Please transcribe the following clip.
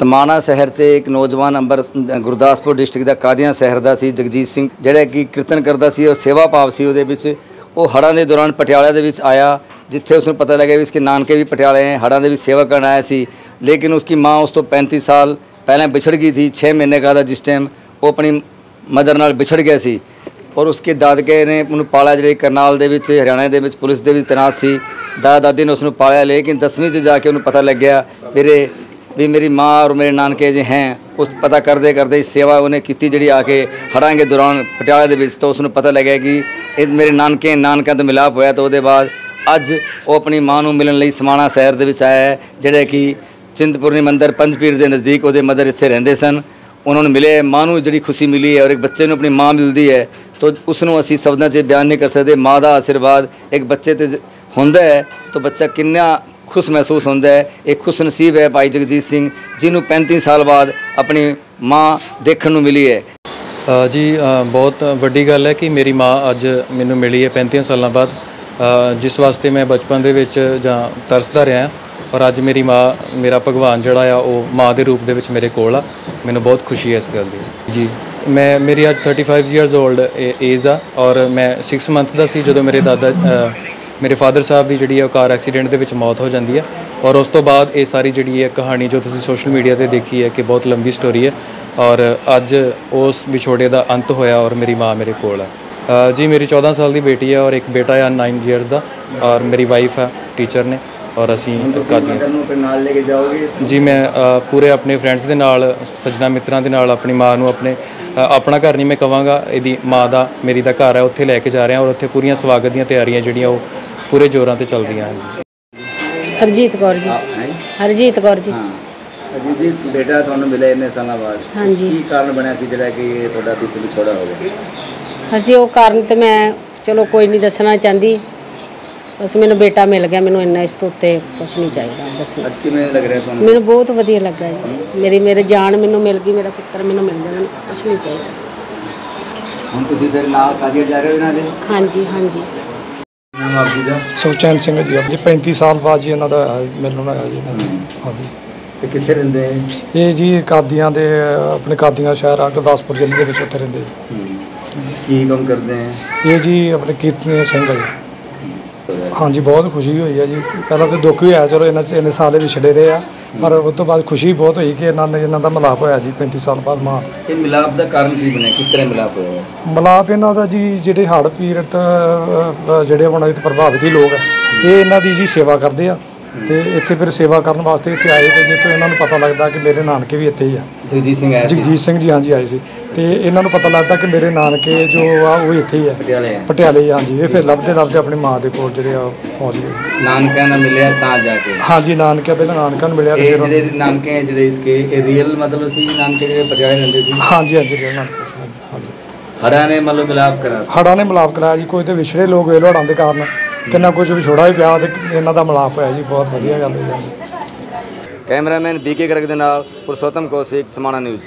ਸਮਾਣਾ ਸ਼ਹਿਰ 'ਚ ਇੱਕ ਨੌਜਵਾਨ ਅੰਬਰ ਗੁਰਦਾਸਪੁਰ ਡਿਸਟ੍ਰਿਕਟ ਦਾ ਕਾਦੀਆਂ ਸ਼ਹਿਰ ਦਾ ਸੀ, ਜਗਜੀਤ ਸਿੰਘ, ਜਿਹੜਾ ਕਿ ਕੀਰਤਨ ਕਰਦਾ ਸੀ ਔਰ ਸੇਵਾ ਭਾਵ ਸੀ ਉਹਦੇ ਵਿੱਚ। ਉਹ ਹੜ੍ਹਾਂ ਦੇ ਦੌਰਾਨ ਪਟਿਆਲਾ ਦੇ ਵਿੱਚ ਆਇਆ, ਜਿੱਥੇ ਉਸ ਨੂੰ ਪਤਾ ਲੱਗਿਆ ਵੀ ਇਸਕੇ ਨਾਨਕੇ ਵੀ ਪਟਿਆਲੇ ਹੈ, ਹੜ੍ਹਾਂ ਦੇ ਵਿੱਚ ਸੇਵਾ ਕਰਨ ਆਇਆ ਸੀ। ਲੇਕਿਨ ਉਸकी ਮਾਂ ਉਸ ਤੋਂ 35 ਸਾਲ ਪਹਿਲਾਂ ਵਿਛੜ ਗਈ ਥੀ 6 ਮਹੀਨੇ ਦਾ ਜਿਸ ਟਾਈਮ ਉਹ ਆਪਣੀ ਮਦਰ ਨਾਲ ਵਿਛੜ ਗਿਆ ਸੀ। ਔਰ ਉਸਕੇ ਦਾਦਕੇ ਨੇ ਉਹਨੂੰ ਪਾਲਿਆ ਜਿਹੜੇ ਕਰਨਾਲ ਦੇ ਵਿੱਚ, ਹਰਿਆਣਾ ਦੇ ਵਿੱਚ, ਪੁਲਿਸ ਦੇ ਵਿੱਚ ਤੈਨਾਤ ਸੀ। ਦਾਦਾ ਦਾਦੀ ਨੇ ਉਸ ਨੂੰ ਪਾਲਿਆ, ਲੇਕਿਨ 10ਵੀਂ 'ਚ ਜਾ ਕੇ ਉਹਨੂੰ ਪਤਾ ਲੱਗਿਆ ਮੇਰੇ ਵੀ ਮੇਰੀ ਮਾਂ ਔਰ ਮੇਰੇ ਨਾਨਕੇ ਜੇ ਹੈ, ਉਸ ਪਤਾ ਕਰਦੇ ਕਰਦੇ ਇਸ ਸੇਵਾ ਉਹਨੇ ਕੀਤੀ ਜਿਹੜੀ ਆ ਕੇ ਹੜ੍ਹਾਂ ਦੌਰਾਨ ਪਟਿਆਲਾ ਦੇ ਵਿੱਚ, ਤਾਂ ਉਸ ਨੂੰ ਪਤਾ ਲੱਗਿਆ ਕਿ ਇਹ ਮੇਰੇ ਨਾਨਕੇ ਨਾਨਕਿਆਂ ਤੋਂ ਮਿਲਾਪ ਹੋਇਆ, ਤਾਂ ਉਹਦੇ ਬਾਅਦ ਅੱਜ ਉਹ ਆਪਣੀ ਮਾਂ ਨੂੰ ਮਿਲਣ ਲਈ ਸਮਾਣਾ ਸ਼ਹਿਰ ਦੇ ਵਿੱਚ ਆਇਆ ਹੈ, ਜਿਹੜੇ ਕਿ ਚਿੰਤਪੁਰਨੀ ਮੰਦਰ ਪੰਜਪੀਰ ਦੇ ਨਜ਼ਦੀਕ ਉਹਦੇ ਮਦਰ ਇੱਥੇ ਰਹਿੰਦੇ ਸਨ। ਉਹਨਾਂ ਨੂੰ ਮਿਲੇ, ਮਾਂ ਨੂੰ ਜਿਹੜੀ ਖੁਸ਼ੀ ਮਿਲੀ ਹੈ ਔਰ ਇੱਕ ਬੱਚੇ ਨੂੰ ਆਪਣੀ ਮਾਂ ਮਿਲਦੀ ਹੈ, ਤਾਂ ਉਸ ਨੂੰ ਅਸੀਂ ਸ਼ਬਦਾਂ 'ਚ ਬਿਆਨ ਨਹੀਂ ਕਰ ਸਕਦੇ। ਮਾਂ ਦਾ ਆਸ਼ੀਰਵਾਦ ਇੱਕ ਬੱਚੇ ਤੇ ਜ- ਹੁੰਦਾ ਹੈ, ਤਾਂ ਬੱਚਾ ਕਿੰਨਾ ਖੁਸ਼ ਮਹਿਸੂਸ ਹੁੰਦਾ ਹੈ। ਇਹ ਖੁਸ਼ ਨਸੀਬ ਹੈ ਭਾਈ ਜਗਜੀਤ ਸਿੰਘ, ਜਿਹਨੂੰ 35 ਸਾਲ ਬਾਅਦ ਆਪਣੀ ਮਾਂ ਦੇਖਣ ਨੂੰ ਮਿਲੀ ਹੈ। ਜੀ ਬਹੁਤ ਵੱਡੀ ਗੱਲ ਹੈ ਕਿ ਮੇਰੀ ਮਾਂ ਅੱਜ ਮੈਨੂੰ ਮਿਲੀ ਹੈ 35 ਸਾਲਾਂ ਬਾਅਦ। ਜਿਸ ਵਾਸਤੇ ਮੈਂ ਬਚਪਨ ਦੇ ਵਿੱਚ ਜਾਂ ਤਰਸਦਾ ਰਿਹਾ ਔਰ ਅੱਜ ਮੇਰੀ ਮਾਂ, ਮੇਰਾ ਭਗਵਾਨ ਜਿਹੜਾ ਆ, ਉਹ ਮਾਂ ਦੇ ਰੂਪ ਦੇ ਵਿੱਚ ਮੇਰੇ ਕੋਲ ਆ। ਮੈਨੂੰ ਬਹੁਤ ਖੁਸ਼ੀ ਹੈ ਇਸ ਗੱਲ ਦੀ। ਜੀ, ਮੈਂ, ਮੇਰੀ ਅੱਜ 35 ਇਅਰਸ 올ਡ ਏਜ ਆ ਔਰ ਮੈਂ 6 ਮੰਥ ਦਾ ਸੀ ਜਦੋਂ ਮੇਰੇ ਦਾਦਾ ਮੇਰੇ ਫਾਦਰ ਸਾਹਿਬ ਦੀ ਜਿਹੜੀ ਹੈ ਉਹ ਕਾਰ ਐਕਸੀਡੈਂਟ ਦੇ ਵਿੱਚ ਮੌਤ ਹੋ ਜਾਂਦੀ ਹੈ ਔਰ ਉਸ ਤੋਂ ਬਾਅਦ ਇਹ ਸਾਰੀ ਜਿਹੜੀ ਹੈ ਕਹਾਣੀ ਜੋ ਤੁਸੀਂ ਸੋਸ਼ਲ ਮੀਡੀਆ ਤੇ ਦੇਖੀ ਹੈ ਕਿ ਬਹੁਤ ਲੰਬੀ ਸਟੋਰੀ ਹੈ ਔਰ ਅੱਜ ਉਸ ਵਿਛੋੜੇ ਦਾ ਅੰਤ ਹੋਇਆ ਔਰ ਮੇਰੀ ਮਾਂ ਮੇਰੇ ਕੋਲ ਹੈ ਜੀ ਮੇਰੀ 14 ਸਾਲ ਦੀ ਬੇਟੀ ਹੈ ਔਰ ਇੱਕ ਬੇਟਾ ਹੈ 9 ਇਅਰਸ ਦਾ ਔਰ ਮੇਰੀ ਵਾਈਫ ਹੈ ਟੀਚਰ ਨੇ। ਔਰ ਅਸੀਂ ਕਾਦੀਆਂ ਨੂੰ ਆਪਣੇ ਨਾਲ ਲੈ ਕੇ ਜਾਓਗੇ? ਜੀ ਮੈਂ ਪੂਰੇ ਆਪਣੇ ਫਰੈਂਡਸ ਦੇ ਨਾਲ ਸੱਜਣਾ ਮਿੱਤਰਾਂ ਦੇ ਨਾਲ ਆਪਣੀ ਮਾਂ ਨੂੰ ਆਪਣੇ ਆਪਣਾ ਘਰ ਨਹੀਂ ਮੈਂ ਕਵਾਂਗਾ ਇਹਦੀ ਮਾਂ ਦਾ ਮੇਰੀ ਦਾ ਘਰ ਹੈ ਉੱਥੇ ਲੈ ਕੇ ਜਾ ਰਹੇ ਹਾਂ ਔਰ ਉੱਥੇ ਪੂਰੀਆਂ ਸਵਾਗਤ ਦੀਆਂ ਤਿਆਰੀਆਂ ਜਿਹੜੀਆਂ ਉਹ ਪੂਰੇ ਜ਼ੋਰਾਂ ਤੇ ਚੱਲ ਰਹੀਆਂ ਹਨ ਜੀ। ਹਰਜੀਤ ਕੌਰ ਜੀ। ਹਰਜੀਤ ਕੌਰ ਜੀ। ਹਾਂ। ਅਜੀ ਜੀ ਬੇਟਾ ਤੁਹਾਨੂੰ ਮਿਲਿਆ ਇੰਨੇ ਸਾਲਾਂ ਬਾਅਦ। ਹਾਂਜੀ। ਕੀ ਕਾਰਨ ਬਣਿਆ ਸੀ ਜਿਹੜਾ ਕਿ ਇਹ ਤੁਹਾਡਾ ਪਿੱਛੇ ਵਿਛੋੜਾ ਹੋ ਗਿਆ? ਅਸੀਂ ਉਹ ਕਾਰਨ ਤੇ ਮੈਂ ਚਲੋ ਕੋਈ ਨਹੀਂ ਦੱਸਣਾ ਚਾਹੁੰਦੀ। ਬਸ ਮੈਨੂੰ ਬੇਟਾ ਮਿਲ ਗਿਆ ਮੈਨੂੰ ਇੰਨਾ ਇਸ ਤੋਂ ਉੱਤੇ ਕੁਝ ਨਹੀਂ ਚਾਹੀਦਾ ਦੱਸਣਾ ਅੱਜ ਕਿਵੇਂ ਲੱਗ ਰਿਹਾ ਤੁਹਾਨੂੰ? ਮੈਨੂੰ ਬਹੁਤ ਵਧੀਆ ਲੱਗਾ ਜੀ। ਮੇਰੀ ਮੇਰੇ ਜਾਨ ਮੈਨੂੰ ਮਿਲ ਗਈ ਮੇਰਾ ਪੁੱਤਰ ਮੈਨੂੰ ਮਿਲ ਗਿਆ ਮੈਨੂੰ ਕੁਝ ਨਹੀਂ ਚਾਹੀਦਾ। ਹੁਣ ਤੁਸੀਂ ਫਿਰ ਨਾਲ ਕਾਜੀਆ ਜਾ ਰਹੇ ਹੋ ਇਹਨਾਂ ਦੇ? ਹਾਂਜੀ ਹਾਂਜੀ। ਨਾਮ ਆਪ ਜੀ ਦਾ? ਸੁਖਚੈਨ ਸਿੰਘ ਜੀ ਜੀ 35 ਸਾਲ ਬਾਅਦ ਜੀ ਇਹਨਾਂ ਦਾ ਮਿਲਣ ਹੋਇਆ ਜੀ ਇਹਨਾਂ ਨੂੰ। ਹਾਂਜੀ। ਤੇ ਕਿੱਥੇ ਰਹਿੰਦੇ ਇਹ? ਜੀ ਕਾਦੀਆਂ ਦੇ ਆਪਣੇ ਕਾਦੀਆਂ ਸ਼ਹਿਰ ਆ ਗੁਰਦਾਸਪੁਰ ਜ਼ਿਲ੍ਹੇ ਦੇ ਵਿੱਚ ਉੱਥੇ ਰਹਿੰਦੇ ਜੀ। ਕੀ ਕੰਮ ਕਰਦੇ ਹੈ ਇਹ ਜੀ ਆਪਣੇ ਕੀਰਤਨੀ ਸਿੰਘ ਆ ਜੀ। ਹਾਂਜੀ ਬਹੁਤ ਖੁਸ਼ੀ ਹੋਈ ਹੈ ਜੀ। ਪਹਿਲਾਂ ਤਾਂ ਦੁੱਖ ਵੀ ਆਇਆ ਚਲੋ ਇਹਨਾਂ ਚ ਇੰਨੇ ਸਾਲੇ ਵਿਛੜੇ ਰਹੇ ਆ। ਪਰ ਉਸ ਤੋਂ ਬਾਅਦ ਖੁਸ਼ੀ ਬਹੁਤ ਹੋਈ ਕਿ ਇਹਨਾਂ ਨੇ ਇਹਨਾਂ ਦਾ ਮਿਲਾਪ ਹੋਇਆ ਜੀ 35 ਸਾਲ ਬਾਅਦ ਮਾਂ। ਇਹ ਮਿਲਾਪ ਦਾ ਕਾਰਨ ਕੀ ਬਣਿਆ? ਕਿਸ ਤਰ੍ਹਾਂ ਮਿਲਾਪ ਹੋਇਆ? ਮਿਲਾਪ ਇਹਨਾਂ ਦਾ ਜੀ ਜਿਹੜੇ ਹੜ੍ਹ ਪੀੜਤ ਅ, ਜਿਹੜੇ ਹੁਣ ਇਹ ਪ੍ਰਭਾਵਿਤ ਹੀ ਲੋਕ ਆ ਇਹ ਇਹਨਾਂ ਦੀ ਜੀ ਸੇਵਾ ਕਰਦੇ ਆ। ਤੇ ਇੱਥੇ ਫਿਰ ਸੇਵਾ ਕਰਨ ਵਾਸਤੇ ਇੱਥੇ ਆਏ ਤੇ ਜਿੱਥੋਂ ਇਹਨਾਂ ਨੂੰ ਪਤਾ ਲੱਗਦਾ ਕਿ ਮੇਰੇ ਨਾਨਕੇ ਵੀ ਇੱਥੇ ਹੀ ਆ। ਜਗਜੀਤ ਸਿੰਘ ਆਇਆ ਸੀ? ਜਗਜੀਤ ਸਿੰਘ ਜੀ ਹਾਂਜੀ ਆਏ ਸੀ। ਤੇ ਇਹਨਾਂ ਨੂੰ ਪਤਾ ਲੱਗਦਾ ਕਿ ਮੇਰੇ ਨਾਨਕੇ ਜੋ ਆ ਉਹ ਇੱਥੇ ਹੀ ਆ। ਪਟਿਆਲੇ ਪਟਿਆਲੇ ਹਾਂਜੀ। ਇਹ ਫਿਰ ਲੱਭਦੇ ਲੱਭਦੇ ਆਪਣੀ ਮਾਂ ਦੇ ਕੋਲ ਜਿਹੜੇ ਆ ਪਹੁੰਚ ਗਏ। ਨਾਨਕਿਆਂ ਨਾਲ ਮਿਲਿਆ ਤਾਂ ਜਾ ਕੇ? ਹਾਂਜੀ ਨਾਨਕੇ ਪਹਿਲਾਂ ਨਾਨਕਾ ਨੂੰ ਮਿਲਿਆ ਤੇ ਇਹ ਫਿਰ ਜਿਹੜੇ ਨਾਨਕੇ ਹੈ ਜਿਹੜੇ ਇਸਕੇ ਇਹ ਰੀਅਲ ਮਤਲਬ ਸੀ ਨਾਨਕੇ ਜਿਹੜੇ ਪਟਿਆਲੇ ਰਹਿੰਦੇ ਸੀ? ਹਾਂਜੀ ਹਾਂਜੀ ਜਿਹੜੇ ਨਾਨਕੇ ਹਾਂਜੀ ਹੜਾਂ ਨੇ ਮਤਲਬ ਮਿਲਾਪ ਕਰਾ ਹੜਾਂ ਨੇ ਮਿਲਾਪ ਕਰਾਇਆ ਜੀ। ਕੋਈ ਤੇ ਵਿਛੜੇ ਲੋਕ ਵੇਲ ਹੜਾਂ ਦੇ ਕਾਰਨ ਕਿੰਨਾ ਕੁਝ ਵਿਛੋੜਾ ਹੀ ਪਿਆ ਤੇ ਇਹਨਾਂ ਦਾ ਮਿਲਾਪ ਹੋਇਆ ਜੀ, ਬਹੁਤ ਵਧੀਆ ਗੱਲ ਹੋਈ ਜੀ ਕੈਮਰਾਮੈਨ ਬੀਕੇ ਗਰਗ ਦੇ ਨਾਲ ਪੁਰਸ਼ੋਤਮ ਕੌਸ਼ਿਕ, ਸਮਾਣਾ ਨਿਊਜ਼।